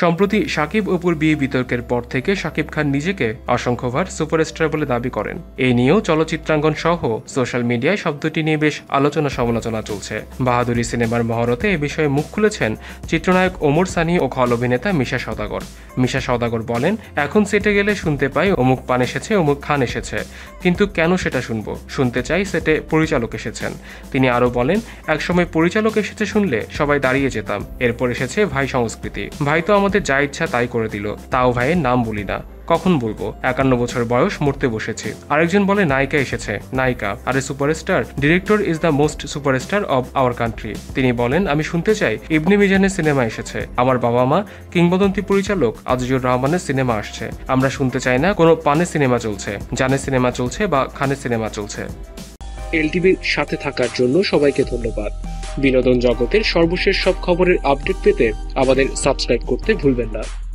সম্প্রতি সাকিব অপুর বিয়ে বিতর্কের পর থেকে সাকিব খান নিজেকে অসংখ্যবার সুপারস্টার বলে দাবি করেন। এই নিয়েও চলচ্চিত্রাঙ্গন সহ সোশ্যাল মিডিয়ায় শব্দটি নিয়ে বেশ আলোচনা সমালোচনা চলছে। বাহাদুরি সিনেমার মহরতে এ বিষয়ে মুখ খুলেছেন চিত্রনায়ক ওমর সানি ও খল অভিনেতা মিশা সদাগর মিশা সদাগর বলেন, এখন সেটে গেলে শুনতে পাই অমুক পান এসেছে, অমুক খান এসেছে। কিন্তু কেন সেটা শুনব? শুনতে চাই সেটে পরিচালক এসেছেন। তিনি আরও বলেন, একসময় পরিচালক এসেছে শুনলে সবাই দাঁড়িয়ে যেতাম। এরপর এসেছে ভাই সংস্কৃতি। ভাই তো আমাদের যা ইচ্ছা তাই করে দিল। তাও ভাইয়ের নাম বলি না। কখন বলব? একান্ন বছর বয়স মরতে বসেছি। আরেকজন বলে, নায়িকা এসেছে। নায়িকা, আরে superstar. Director is the most superstar of our country. তিনি বলেন, আমি শুনতে চাই, ইবনি মিজানের সিনেমা এসেছে। আমার বাবা মা কিংবদন্তি পরিচালক আজিজুর রহমানের সিনেমা আসছে। আমরা শুনতে চাই না, কোনো পানের সিনেমা চলছে। জানে সিনেমা চলছে বা খানের সিনেমা চলছে। এলটিভির সাথে থাকার জন্য সবাইকে ধন্যবাদ। বিনোদন জগতের সর্বশেষ সব খবরের আপডেট পেতে আমাদের সাবস্ক্রাইব করতে ভুলবেন না।